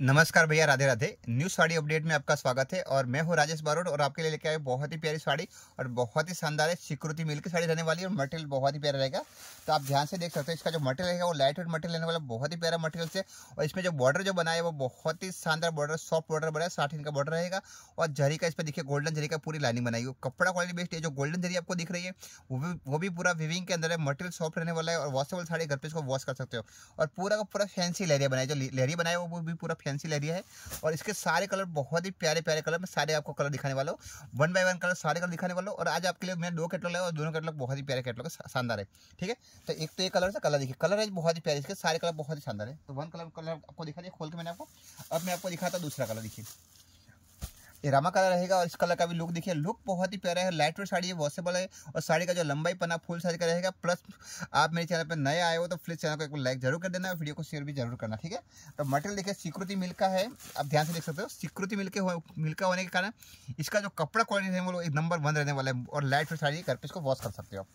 नमस्कार भैया, Radhe Radhe. New sari update में आपका स्वागत है और मैं हूँ राजेश बारोट और आपके लिए लेके आए बहुत ही प्यारी साड़ी और बहुत ही शानदार है सिक्योरिटी मिल की साड़ी रहने वाली है और मटेरियल बहुत ही प्यारा रहेगा। तो आप ध्यान से देख सकते हैं, इसका जो मटेरियल रहेगा वो लाइट वेट मटेरियल रहने वाला बहुत ही प्यारा मटेरियल से और इसमें जो बॉर्डर जो बनाया है वो बहुत ही शानदार बॉर्डर सॉफ्ट बॉर्डर बनाया, साठ इंच का बॉर्डर रहेगा और जरी का इस पर देखिए गोल्डन जरी का पूरी लाइनिंग बनाई है कपड़ा क्वालिटी बेस्ट है, जो गोल्डन जरी आपको दिख रही है, वो भी वो भी पूरा विविंग के अंदर है मटेरियल सॉफ्ट रहने वाला है और वॉशेबल साड़ी घर पे इसको वॉश कर सकते हो। और पूरा का पूरा फैंसी लहरिया बनाया, जो लहरी बनाया वो भी पूरा फैंसी एरिया है और इसके सारे कलर बहुत ही प्यारे प्यारे कलर, में सारे आपको कलर दिखाने वाला हूँ। वन बाय वन कलर सारे कलर दिखाने वाला हूँ और आज आपके लिए मैं दो कैटलॉग है और दोनों कैटलॉग बहुत ही प्यारे कैटलॉग शानदार है, ठीक है? तो एक तो ये कलर से कलर देखिए कलर है बहुत ही प्यारे, इसके सारे कलर बहुत ही शानदार है। तो वन कलर कलर आपको दिखा दिया, खोल के मैंने आपको, अब मैं आपको दिखाता दूसरा कलर देखिए। ये रामा कलर रहेगा और इस कलर का भी लुक देखिए। लुक बहुत ही प्यारा है लाइट वेट साड़ी है वॉशेबल है और साड़ी का जो लंबाई पना फुल साइज़ का रहेगा। प्लस आप मेरे चैनल पर नए आए हो तो प्लीज़ चैनल को एक लाइक ज़रूर कर देना वीडियो को शेयर भी ज़रूर करना, ठीक है? तो मटेरियल देखिए सिक्योरिटी मिल का है। आप ध्यान से देख सकते हो सिक्योरिटी मिल के मिल का होने के कारण इसका जो कपड़ा क्वालिटी है, वो एक नंबर वन रहने वाला है और लाइट वेट साड़ी घर पे इसको वॉश कर सकते हो।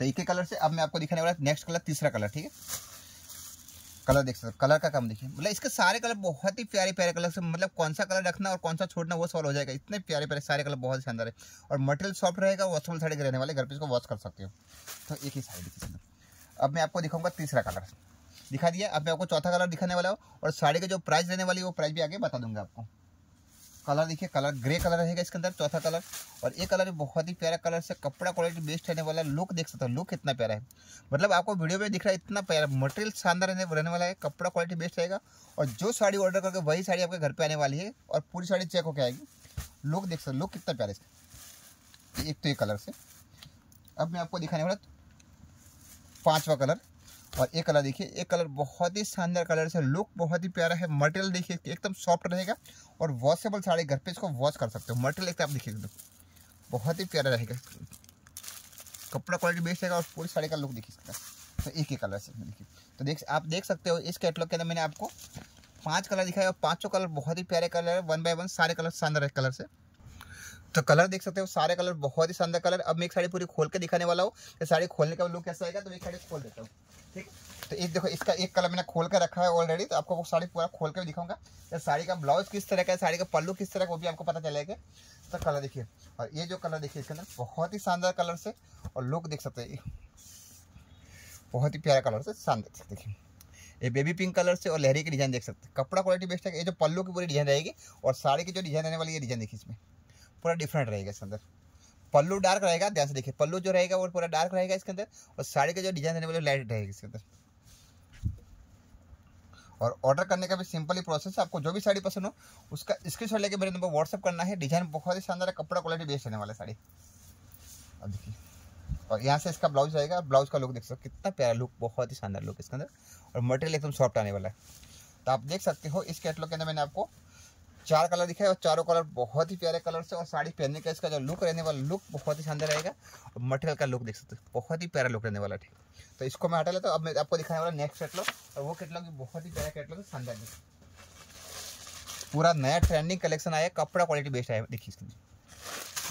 तो एक ही कलर से अब मैं आपको दिखाने वाला नेक्स्ट कलर तीसरा कलर ठीक है? कलर देख सकते हो, कलर का काम देखिए। मतलब इसके सारे कलर बहुत ही प्यारे प्यारे कलर से मतलब कौन सा कलर रखना और कौन सा छोड़ना वो सॉल्व हो जाएगा। इतने प्यारे प्यारे सारे कलर बहुत शानदार है। और मटेरियल सॉफ्ट रहेगा वॉशेबल साड़ी रहने वाले घर पर इसको वॉश कर सकते हो। तो एक ही साड़ी देखिए अब मैं आपको दिखाऊँगा तीसरा कलर। दिखा दिया, अब मैं आपको चौथा कलर दिखाने वाला हूँ और साड़ी का जो प्राइस रहने वाली है, वो प्राइस भी आगे बता दूँगा आपको। कलर देखिए, कलर ग्रे कलर रहेगा इसके अंदर, चौथा कलर। और ये कलर बहुत ही प्यारा कलर से कपड़ा क्वालिटी बेस्ट रहने वाला लुक देख सकते हो लुक इतना प्यारा है। मतलब आपको वीडियो में दिख रहा है, इतना प्यारा। मटेरियल शानदार रहने वाला है, कपड़ा क्वालिटी बेस्ट रहेगा। और जो साड़ी ऑर्डर करके, वही साड़ी आपके घर पर आने वाली है और पूरी साड़ी चेक होकर आएगी। लुक देख सकते लुक कितना प्यारा है एक तो ये कलर से। अब मैं आपको दिखाने वाला पाँचवा कलर। और एक कलर देखिए, एक कलर बहुत ही शानदार कलर से लुक बहुत ही प्यारा है। मटेरियल देखिए एकदम सॉफ्ट रहेगा और वॉशेबल साड़ी घर पे इसको वॉश कर सकते हो। मटेरियल एक आप देखिए बहुत ही प्यारा रहेगा। कपड़ा क्वालिटी बेस्ट रहेगा और पूरी साड़ी का लुक देखिए सकता तो एक ही कलर से देखिए। तो देख, आप देख सकते हो इस कैटलॉग के अंदर मैंने आपको पाँच कलर दिखाया और पाँचों कलर बहुत ही प्यारे कलर है। वन बाय वन सारे कलर शानदार है कलर से। तो कलर देख सकते हो, सारे कलर बहुत ही शानदार कलर। अब मैं एक साड़ी पूरी खोल के दिखाने वाला हूँ। साड़ी खोलने का लुक कैसा आएगा तो एक साड़ी खोल देता हूँ। ठीक? तो एक देखो, इसका एक कलर मैंने खोल कर रखा है ऑलरेडी तो आपको वो साड़ी पूरा खोल कर दिखाऊँगा। तो साड़ी का ब्लाउज किस तरह का है, साड़ी का पल्लू किस तरह का वो भी आपको पता चलेगा। तो कलर देखिए, और ये जो कलर देखिए, इसके अंदर बहुत ही शानदार कलर से और लुक देख सकते हैं। बहुत ही प्यारा कलर से शानदार, देखिए। ये बेबी पिंक कलर से और लहरी की डिज़ाइन देख सकते हैं। कपड़ा क्वालिटी बेस्ट है, ये जो पल्लू की पूरी डिज़ाइन रहेगी और साड़ी की जो डिज़ाइन रहने वाली है डिज़ाइन देखिए इसमें। पूरा डिफरेंट रहेगा इसके अंदर। पल्लू डार्क रहेगा, ध्यान से देखिए, पल्लू जो रहेगा वो पूरा डार्क रहेगा इसके अंदर, और साड़ी का जो डिज़ाइन रहने वाली लाइट रहेगी इसके अंदर। और ऑर्डर करने का भी सिंपल ही प्रोसेस है, आपको जो भी साड़ी पसंद हो, उसका स्क्रीन लेके मेरे नंबर व्हाट्सअप करना है। डिज़ाइन बहुत ही शानदार है, कपड़ा क्वालिटी बेस्ट रहने वाला साड़ी। अब देखिए, और यहाँ से इसका ब्लाउज रहेगा ब्लाउज का लुक देख सकते हो, कितना प्यारा लुक बहुत ही शानदार लुक इसके अंदर। और मटेरियल एकदम सॉफ्ट आने वाला है। तो आप देख सकते हो, इस कैटलॉग के अंदर मैंने आपको चार कलर दिखाए और चारों कलर बहुत ही प्यारे कलर से और साड़ी पहनने का इसका जो लुक रहने वाला लुक बहुत ही शानदार रहेगा और मटेरियल का लुक देख सकते हो। बहुत ही प्यारा लुक रहने वाला ठीक। तो इसको मैं हटा लेता हूँ। अब मैं आपको दिखाने वाला नेक्स्ट कैटलॉग और वो कैटलॉग भी बहुत ही प्यारा कैटलॉग है, शानदार पूरा नया ट्रेंडिंग कलेक्शन आया, कपड़ा क्वालिटी बेस्ट आया। देखिए इसकी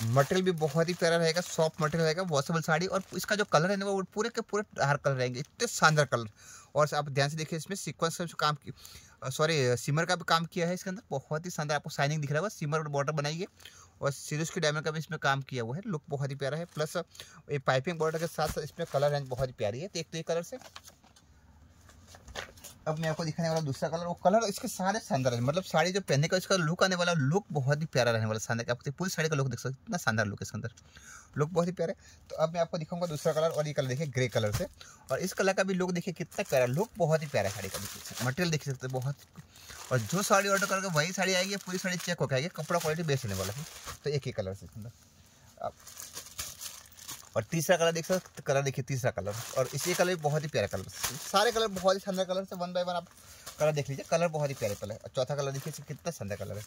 मटेरियल भी बहुत ही प्यारा रहेगा सॉफ्ट मटेरियल रहेगा वॉशेबल साड़ी और इसका जो कलर है वो पूरे के पूरे डार्क कलर रहेंगे। इतने शानदार कलर और आप ध्यान से देखिए इसमें सीक्वेंस काम की सॉरी सिमर का भी काम किया है इसके अंदर। बहुत ही शानदार आपको साइनिंग दिख रहा है सिमर और बॉर्डर बनाइए। और सीरीज़ के डायमंड का भी इसमें काम किया हुआ है। लुक बहुत ही प्यारा है। प्लस ये पाइपिंग बॉर्डर के साथ साथ इसमें कलर रेंज बहुत ही प्यारी है। तो एक तो ये कलर से। अब मैं आपको दिखाने वाला दूसरा कलर वो कलर इसके सारे शानदार है। मतलब साड़ी जो पहनने का, इसका लुक आने वाला लुक बहुत ही प्यारा रहने वाला, शानदार। आपको पूरी साड़ी का लुक देख सकते इतना शानदार लुक इसके अंदर लुक बहुत ही प्यारा। है तो अब मैं आपको दिखाऊँगा दूसरा कलर और ये कलर देखिए ग्रे कलर से। और इस कलर का भी लुक देखिए, कितना प्यारा। लुक बहुत ही प्यारा साड़ी का देखिए मटेरियल देख सकते बहुत। और जो साड़ी ऑर्डर करके वही साड़ी आएगी, पूरी साड़ी चेक होकर आएगी। कपड़ा क्वालिटी बेस्ट होने वाला है। तो एक ही कलर से अंदर और तीसरा कलर देख सकते कलर देखिए, तीसरा कलर। और इसी कलर भी बहुत ही प्यारा कलर सारे कलर बहुत ही शानदार कलर से वन बाय वन आप कलर देख लीजिए, कलर बहुत ही प्यारे कलर है। और चौथा कलर देखिए कितना शानदार कलर है।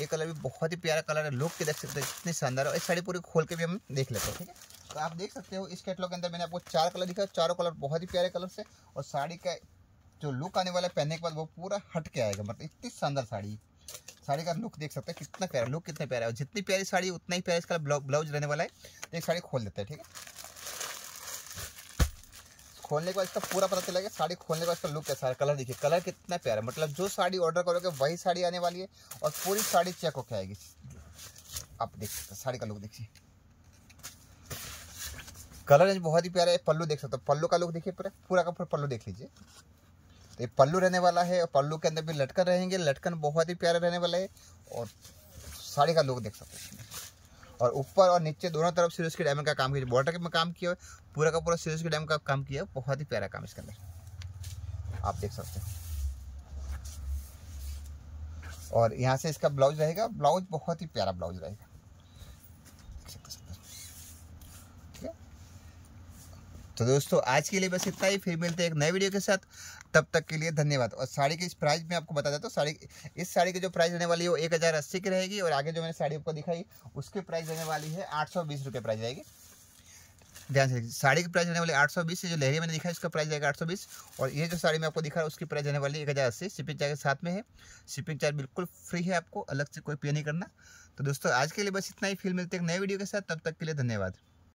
ये कलर भी बहुत ही प्यारा कलर है। लुक के देख सकते हैं कितनी शानदार है। इस साड़ी पूरी खोल के भी हम देख लेते हैं, ठीक है? तो आप देख सकते हो, इस कैटलॉग के अंदर मैंने आपको चार कलर दिखा चारों कलर बहुत ही प्यारे कलर से। और साड़ी का जो लुक आने वाला है पहनने के बाद वो पूरा हट के आएगा मतलब इतनी शानदार साड़ी। साड़ी का लुक देख सकते हैं, कितना प्यारा लुक कितना प्यारा है। जितनी प्यारी साड़ी, उतना ही प्यारा इसका ब्लाउज रहने वाला है तो एक साड़ी खोल देते हैं, ठीक है? खोलने के बाद इसका पूरा पता चलेगा, साड़ी खोलने के बाद इसका लुक कैसा है कलर देखिए कलर कितना प्यारा मतलब जो साड़ी ऑर्डर करोगे, वही साड़ी आने वाली है, और पूरी साड़ी चेक होके आएगी। आप देख सकते साड़ी का लुक देखिए। कलर बहुत ही प्यारा है, पल्लू देख सकते हो, पल्लू का लुक देखिए पूरा पूरा का पूरा पल्लू देख लीजिए। ये पल्लू रहने वाला है और पल्लू के अंदर भी लटकन रहेंगे। लटकन बहुत ही प्यारा रहने वाला है और साड़ी का लुक देख सकते हैं। और ऊपर और नीचे दोनों तरफ़ सीरीज़ के डायमंड का काम किया बॉर्डर में काम किया पूरा का पूरा सीरीज़ के डायमंड का काम किया। बहुत ही प्यारा काम इसके अंदर। आप देख सकते हैं। और यहाँ से इसका ब्लाउज रहेगा। ब्लाउज बहुत ही प्यारा ब्लाउज रहेगा। तो दोस्तों, आज के लिए बस इतना ही। फिर मिलते हैं एक नए वीडियो के साथ। तब तक के लिए धन्यवाद। और साड़ी की इस प्राइस में आपको बता देता हूँ, साड़ी इस साड़ी की जो प्राइस रहने वाली है वो एक हज़ार अस्सी की रहेगी और आगे जो मैंने साड़ी आपको दिखाई, उसकी प्राइस रहने वाली है आठ सौ बीस रुपये प्राइस रहेगी। ध्यान से, साड़ी की प्राइस रहने वाली आठ सौ बीस जो लहरी मैंने दिखा उसका प्राइस जाएगा आठ सौ बीस। और ये जो साड़ी मैं आपको दिखा रहा हूँ, उसकी प्राइस रहने वाली एक हज़ार अस्सी। शिपिंग चार्ज के साथ में है। शिपिंग चार्ज बिल्कुल फ्री है आपको, अलग से कोई पे नहीं करना। तो दोस्तों, आज के लिए बस इतना ही। फिर मिलते हैं नए वीडियो के साथ। तब तक के लिए धन्यवाद।